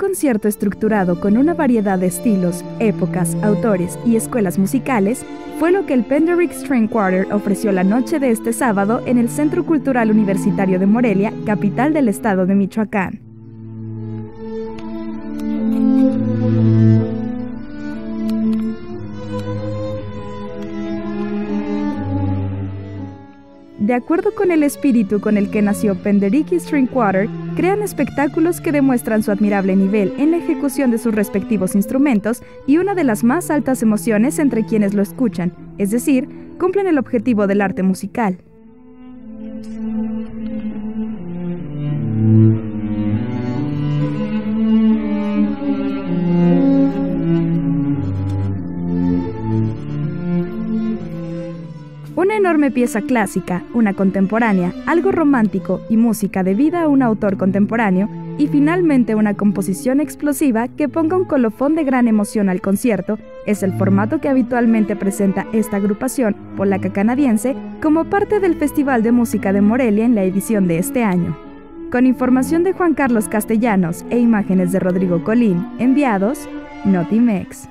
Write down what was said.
concierto estructurado con una variedad de estilos, épocas, autores y escuelas musicales fue lo que el Penderick String Quarter ofreció la noche de este sábado en el Centro Cultural Universitario de Morelia, capital del estado de Michoacán. De acuerdo con el espíritu con el que nació Penderecki String Quarter, crean espectáculos que demuestran su admirable nivel en la ejecución de sus respectivos instrumentos y una de las más altas emociones entre quienes lo escuchan, es decir, cumplen el objetivo del arte musical. Una enorme pieza clásica, una contemporánea, algo romántico y música debida a un autor contemporáneo, y finalmente una composición explosiva que ponga un colofón de gran emoción al concierto, es el formato que habitualmente presenta esta agrupación polaca canadiense como parte del Festival de Música de Morelia en la edición de este año. Con información de Juan Carlos Castellanos e imágenes de Rodrigo Colín, enviados, Notimex.